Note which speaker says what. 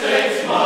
Speaker 1: States.